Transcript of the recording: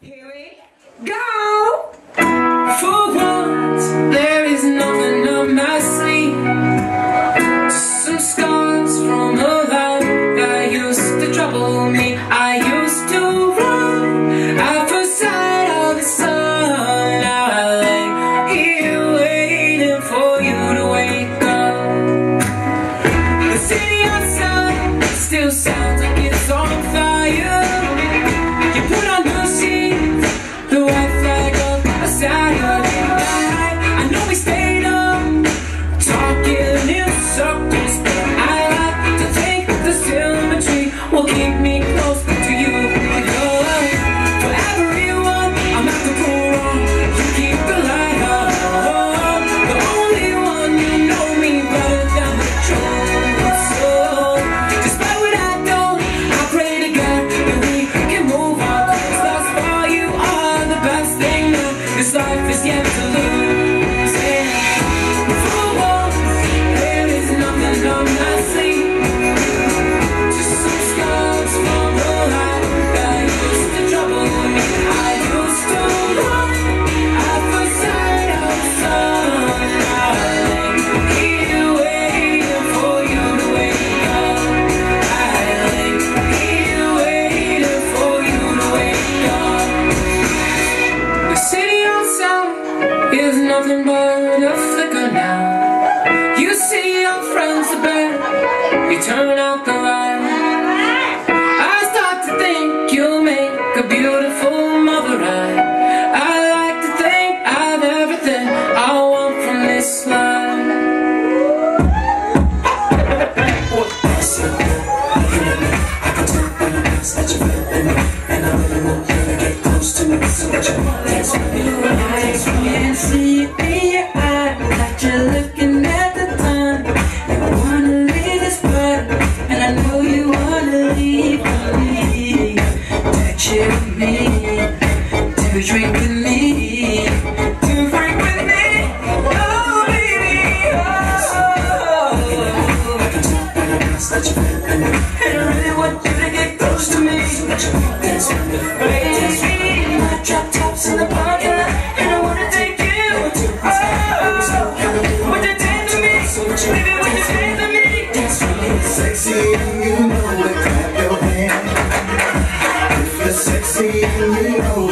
Here we go! Eu sou. nothing but a flicker now. You see your friends are bad, you turn out the light I start to think you'll make a beautiful mother I I like to think I've everything I want from this life. I can tell that you really And I really won't ever get close to me. So what you want? much. And I really want you to get close to me. Dance with me. My drop tops in the parking lot, and I wanna take you. Oh, would you dance with me? Baby, would you dance with me? Dance with me, sexy, and you know it. Clap your hand. If you're sexy, and you know it.